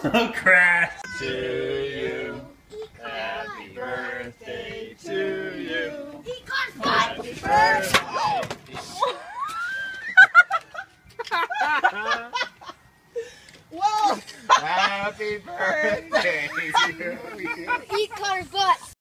Crash. To you. Happy birthday to you. Happy birthday. Whoa! Happy birthday to you. Eat Connor's butt.